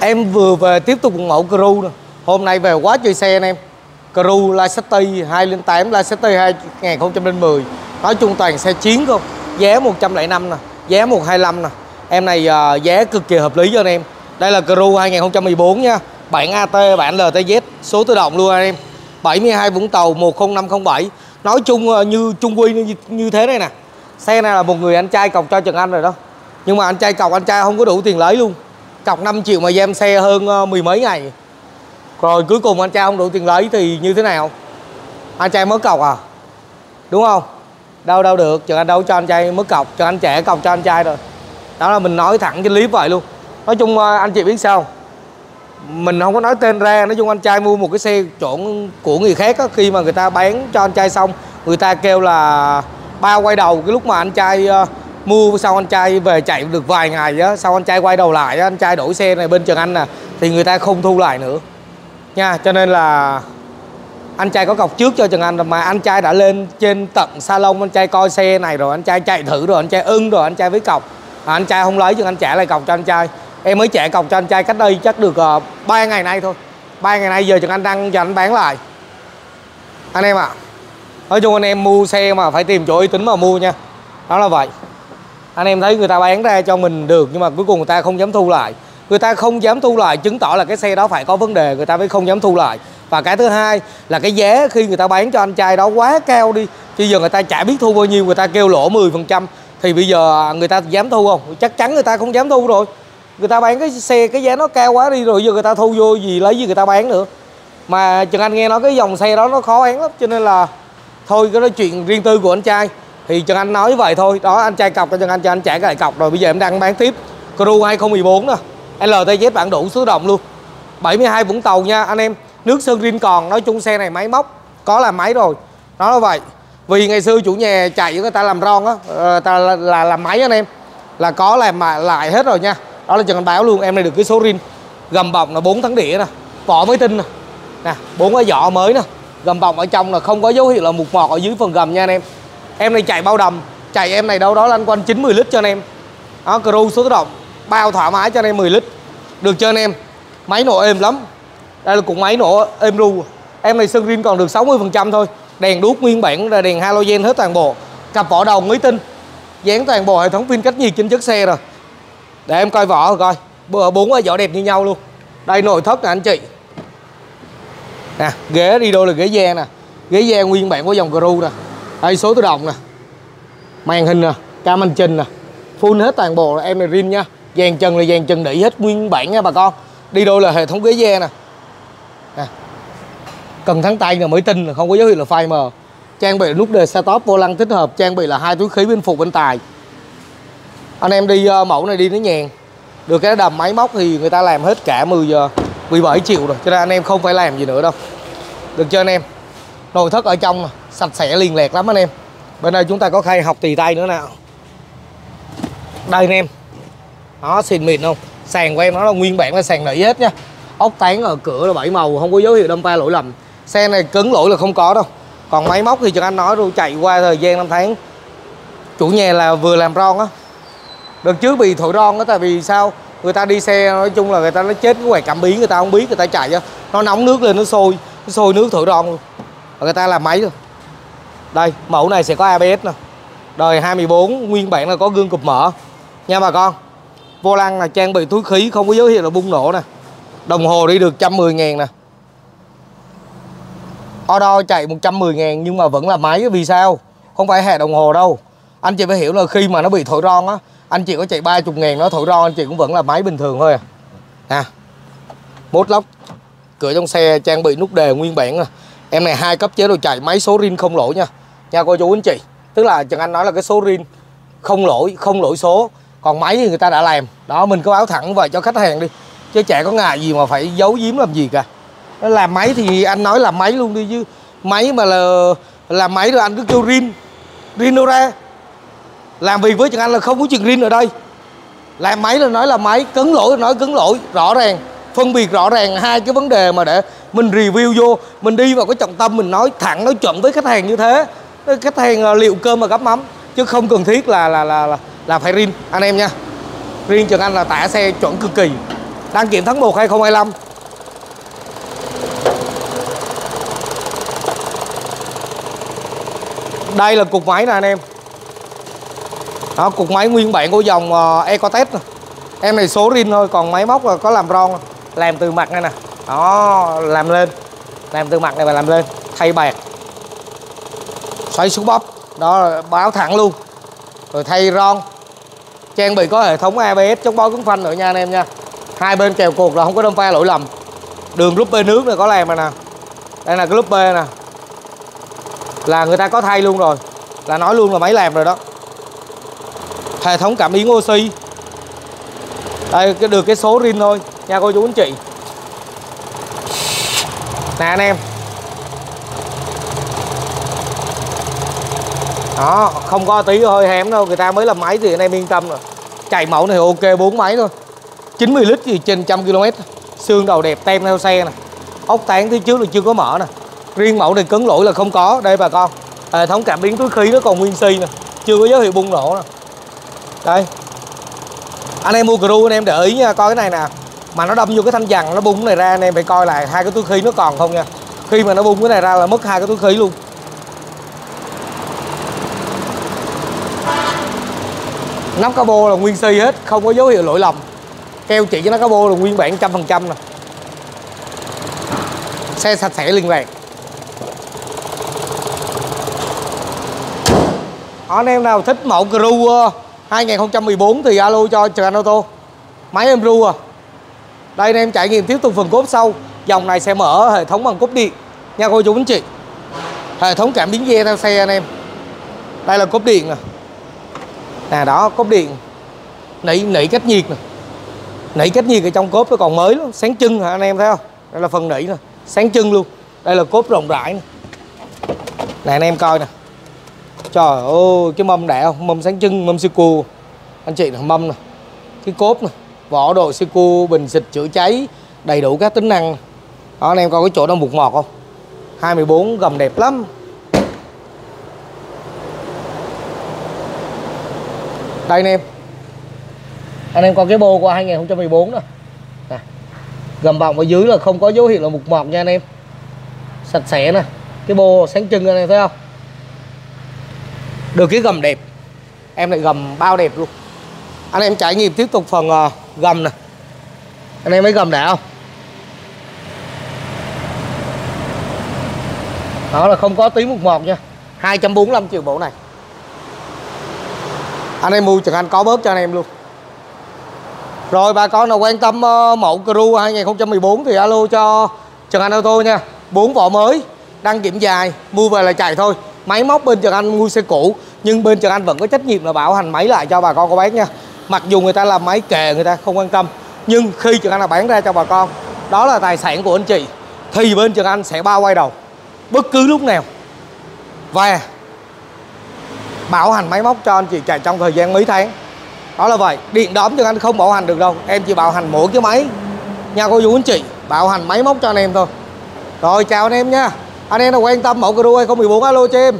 Em vừa về tiếp tục một mẫu Crew nè. Hôm nay về quá chơi xe anh em. Crew Lacetti 208 Lacetti 2010 Nói chung toàn xe chiến không Giá 105 nè Giá 125 nè. Em này uh, giá cực kỳ hợp lý cho anh em. Đây là Crew 2014 nha. Bản AT, bản LTZ Số tự động luôn anh em. 72 Vũng Tàu 10507 Nói chung uh, như chung quy như, như thế này nè. Xe này là một người anh trai cọc cho Trần Anh rồi đó. Nhưng mà anh trai cọc anh trai không có đủ tiền lấy luôn. Cọc 5 triệu mà giam xe hơn ờ, mười mấy ngày. Rồi cuối cùng anh trai không đủ tiền lấy thì như thế nào? Anh trai mất cọc à? Đúng không? Đâu đâu được chừng Anh đâu cho anh trai mất cọc cho Anh trẻ cọc cho anh trai rồi. Đó là mình nói thẳng trên clip vậy luôn. Nói chung ờ, anh chị biết sao? Mình không có nói tên ra nói chung anh trai mua một cái xe trộn của người khác á, khi mà người ta bán cho anh trai xong người ta kêu là ba quay đầu cái lúc mà anh trai uh, mua sau anh trai về chạy được vài ngày á sau anh trai quay đầu lại anh trai đổi xe này bên trường Anh nè thì người ta không thu lại nữa. Nha cho nên là anh trai có cọc trước cho Trần Anh mà anh trai đã lên trên tận salon anh trai coi xe này rồi anh trai chạy thử rồi anh trai ưng rồi anh trai với cọc. À, anh trai không lấy chứ Anh trả lại cọc cho anh trai. Em mới trả cọc cho anh trai cách đây chắc được ờ, uh, 3 ngày nay thôi. Ba ngày nay giờ Trần Anh đang cho anh bán lại. Anh em ạ. À, nói chung anh em mua xe mà phải tìm chỗ uy tín mà mua nha. Đó là vậy anh em thấy người ta bán ra cho mình được nhưng mà cuối cùng người ta không dám thu lại người ta không dám thu lại chứng tỏ là cái xe đó phải có vấn đề người ta mới không dám thu lại và cái thứ hai là cái giá khi người ta bán cho anh trai đó quá cao đi chứ giờ người ta chả biết thu bao nhiêu người ta kêu lỗ 10% thì bây giờ người ta dám thu không chắc chắn người ta không dám thu rồi người ta bán cái xe cái giá nó cao quá đi rồi giờ người ta thu vô gì lấy gì người ta bán nữa mà chừng Anh nghe nói cái dòng xe đó nó khó bán lắm cho nên là thôi cái đó chuyện riêng tư của anh trai thì Trần Anh nói vậy thôi. Đó anh trai cọc cho Trần Anh cho anh trả cái cọc rồi. Bây giờ em đang bán tiếp Crew 2014 nè. LTZ bản đủ số động luôn. 72 Vũng Tàu nha anh em. Nước sơn rin còn nói chung xe này máy móc có làm máy rồi. Nó là vậy. Vì ngày xưa chủ nhà chạy người ta làm ron á ờ, ta là, là làm máy anh em. Là có làm mà lại hết rồi nha. Đó là Trần Anh báo luôn em này được cái số rin gầm bọc là 4 tháng đĩa nè. Vỏ mới tinh nè. Nè bốn cái vỏ mới nè. Gầm bọc ở trong là không có dấu hiệu là mục mọt ở dưới phần gầm nha anh em em này chạy bao đầm, chạy em này đâu đó lăn quanh 90 lít cho anh em. Đó crew số tự động, bao thoải mái cho anh em 10 lít. Được cho anh em? Máy nổ êm lắm. Đây là cục máy nổ êm ru. Em này sân rim còn được 60 phần trăm thôi. Đèn đuốc nguyên bản là đèn halogen hết toàn bộ. Cặp vỏ đầu mới tinh. Dán toàn bộ hệ thống pin cách nhiệt trên chiếc xe rồi. Để em coi vỏ rồi coi bốn cái vỏ đẹp như nhau luôn. Đây, nội thất nè, anh chị. Nè, ghế đi đôi là ghế da nè. Ghế da nguyên bản của dòng Crew nè đây số tự động nè. Màn hình nè cam hành trình nè. Full hết toàn bộ là em này rim nha. Dàn chân là dàn chân đỉ hết nguyên bản nha bà con. Đi đôi là hệ thống ghế da nè. Nè. Cần thắng tay là mới tin là không có dấu hiệu là phai mờ. Trang bị nút đề xe top vô lăng tích hợp trang bị là hai túi khí bên phục bên tài. Anh em đi uh, mẫu này đi nó nhàn. Được cái đầm máy móc thì người ta làm hết cả 10 giờ 17 triệu rồi cho nên anh em không phải làm gì nữa đâu. Được chưa anh em? Nội thất ở trong nè sạch sẽ liền lẹt lắm anh em. Bên đây chúng ta có khay học tì tay nữa nè. đây anh em. Nó xịn mịn không? Sàn của em nó là nguyên bản là sàn nỉ hết nha. Ốc tán ở cửa là bảy màu, không có dấu hiệu đâm pa lỗi lầm. Xe này cứng lỗi là không có đâu. Còn máy móc thì cho anh nói luôn, chạy qua thời gian năm tháng. Chủ nhà là vừa làm ron á. Đợt trước bị thổi ron á, tại vì sao? Người ta đi xe, nói chung là người ta nó chết cái quẹt cảm biến, người ta không biết, người ta chạy á. Nó nóng nước lên, nó sôi nó sôi nước thổi ron luôn. Người ta làm máy rồi đây, mẫu này sẽ có ABS nè. Đời 24 nguyên bản là có gương cụp mở. Nha bà con, vô lăng là trang bị túi khí, không có dấu hiệu là bung nổ nè. Đồng hồ đi được 110 ngàn nè. Odo chạy 110 ngàn, nhưng mà vẫn là máy, vì sao? Không phải hệ đồng hồ đâu. Anh chị phải hiểu là khi mà nó bị thổi ron á, anh chị có chạy 30 ngàn nó thổi ron, anh chị cũng vẫn là máy bình thường thôi à. Nè, mốt lóc, cửa trong xe trang bị nút đề nguyên bản à em này hai cấp chế độ chạy, máy số rin không lỗi nha. Nha cô chú anh chị. Tức là Trần Anh nói là cái số rin không lỗi không lỗi số. Còn máy thì người ta đã làm. Đó, mình có báo thẳng vậy cho khách hàng đi. Chứ chả có ngại gì mà phải giấu giếm làm gì cả. Làm máy thì anh nói là máy luôn đi chứ. Máy mà là, làm máy rồi anh cứ kêu rin. Rin đâu ra? Làm việc với Trần Anh là không có chuyện rin ở đây. Làm máy là nói là máy, cứng lỗi là nói cứng lỗi, rõ ràng phân biệt rõ ràng hai cái vấn đề mà để mình review vô mình đi vào cái trọng tâm mình nói thẳng nói chuẩn với khách hàng như thế. Khách hàng à, liệu cơm mà gấp mắm chứ không cần thiết là là là là, là phải rin anh em nha riêng Trần Anh là tả xe chuẩn cực kỳ. Đăng kiểm tháng 1 2025 đây là cục máy nè anh em. Đó cục máy nguyên bản của dòng à, uh, Ecotech em này số rin thôi còn máy móc là có làm ron làm từ mặt này nè. Đó, làm lên. Làm từ mặt này và làm lên. Thay bạc. Xoáy xuống bóp. Đó, báo thẳng luôn. Rồi thay ron. Trang bị có hệ thống ABS chống bó cứng phanh nữa nha anh em nha. Hai bên kèo cột là không có đâm pha lỗi lầm. Đường lúc bê nước này có làm rồi nè. Đây là cái lúc bê nè. Là người ta có thay luôn rồi. Là nói luôn là máy làm rồi đó. Hệ thống cảm biến oxy. Đây, cái được cái số rin thôi nha cô chú anh chị. Nè anh em. Đó, không có tí hơi hém đâu, người ta mới làm máy thì anh em yên tâm rồi. Chạy mẫu này ok, bốn máy thôi. 90 lít gì trên trăm km xương đầu đẹp, tem theo xe nè. Ốc tán phía trước là chưa có mở nè. Riêng mẫu này cấn lỗi là không có. Đây bà con, hệ thống cảm biến túi khí nó còn nguyên si nè. Chưa có dấu hiệu bung nổ nè. Đây. Anh em mua crew anh em để ý nha, coi cái này nè mà nó đâm vô cái thanh dằn, nó bung cái này ra, anh em phải coi lại hai cái túi khí nó còn không nha. Khi mà nó bung cái này ra là mất hai cái túi khí luôn. Nắp cabo là nguyên si hết, không có dấu hiệu lỗi lầm. Keo chỉ cho nó cabo là nguyên bản trăm phần trăm nè. Xe sạch sẽ liên lạc. Anh em nào thích mẫu Crew 2014 thì alo cho Trần Anh Ô tô máy em Crew à đây anh em, trải nghiệm tiếp tục phần cốp sau. Dòng này sẽ mở hệ thống bằng cốp điện. Nha cô chú, anh chị. Hệ thống cảm biến ghe theo xe anh em. Đây là cốp điện nè. Nè, đó, cốp điện. Nỉ nỉ cách nhiệt nè. Nỉ cách nhiệt ở trong cốp nó còn mới lắm. Sáng chân hả anh em, thấy không? Đây là phần nỉ nè. Sáng chân luôn. Đây là cốp rộng rãi nè. Nè, anh em coi nè. Trời ơi, cái mâm đẹp không? Mâm sáng chân mâm siêu cua. Anh chị nè, mâm nè. Cái cốp nè vỏ đồ sư cua bình xịt chữa cháy đầy đủ các tính năng. Đó anh em coi cái chỗ đó mục mọt không? 24 gầm đẹp lắm. Đây anh em. Anh em coi cái bô của 2014 đó. Nè. gầm bọng ở dưới là không có dấu hiệu là mục mọt nha anh em. Sạch sẽ nè. Cái bô sáng trưng anh em thấy không? Được cái gầm đẹp. Em lại gầm bao đẹp luôn. Anh em trải nghiệm tiếp tục phần uh, gầm nè. Anh em thấy gầm đã không? Đó là không có tí một một nha. 245 triệu bộ này. Anh em mua chừng Anh có bớt cho anh em luôn. Rồi bà con nào quan tâm uh, mẫu Crew 2014 thì alo cho Trần Anh ô tô nha. Bốn vỏ mới đăng kiểm dài mua về là chạy thôi. Máy móc bên Trần Anh mua xe cũ nhưng bên Trần Anh vẫn có trách nhiệm là bảo hành máy lại cho bà con cô bác nha mặc dù người ta làm máy kề người ta không quan tâm, nhưng khi trường Anh là bán ra cho bà con, đó là tài sản của anh chị, thì bên trường Anh sẽ bao quay đầu. Bất cứ lúc nào. Và bảo hành máy móc cho anh chị chạy trong thời gian mấy tháng. Đó là vậy. Điện đóm trường Anh không bảo hành được đâu. Em chỉ bảo hành mỗi cái máy. Nha cô chú anh chị, bảo hành máy móc cho anh em thôi. Rồi chào anh em nha. Anh em nào quan tâm mẫu Crew 2014 alo cho em.